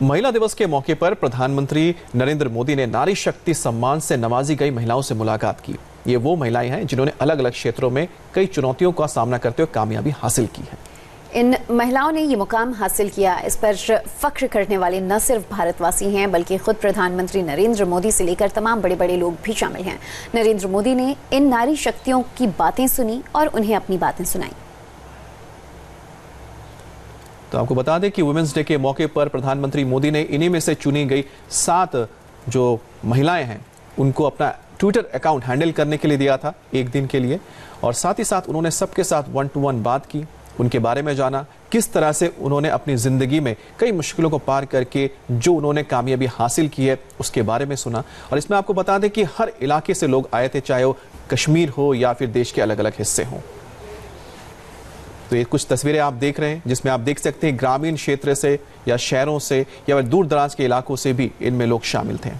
महिला दिवस के मौके पर प्रधानमंत्री नरेंद्र मोदी ने नारी शक्ति सम्मान से नवाजी गई महिलाओं से मुलाकात की। ये वो महिलाएँ हैं जिन्होंने अलग अलग क्षेत्रों में कई चुनौतियों का सामना करते हुए कामयाबी हासिल की है। इन महिलाओं ने ये मुकाम हासिल किया। इस पर फख्र करने वाले न सिर्फ़ भारतवासी हैं, बल्कि खुद प्रधानमंत्री नरेंद्र मोदी से लेकर तमाम बड़े बड़े लोग भी शामिल हैं। नरेंद्र मोदी ने इन नारी शक्तियों की बातें सुनी और उन्हें अपनी बातें सुनाई। तो आपको बता दें कि वुमेंस डे के मौके पर प्रधानमंत्री मोदी ने इन्हीं में से चुनी गई सात जो महिलाएँ हैं, उनको अपना ट्विटर अकाउंट हैंडल करने के लिए दिया था एक दिन के लिए। और साथ ही साथ उन्होंने सबके साथ वन टू वन बात की, उनके बारे में जाना, किस तरह से उन्होंने अपनी ज़िंदगी में कई मुश्किलों को पार करके जो उन्होंने कामयाबी हासिल की है, उसके बारे में सुना। और इसमें आपको बता दें कि हर इलाके से लोग आए थे, चाहे वो कश्मीर हो या फिर देश के अलग अलग हिस्से हों। तो ये कुछ तस्वीरें आप देख रहे हैं, जिसमें आप देख सकते हैं ग्रामीण क्षेत्र से या शहरों से या दूर दराज के इलाकों से भी इनमें लोग शामिल थे।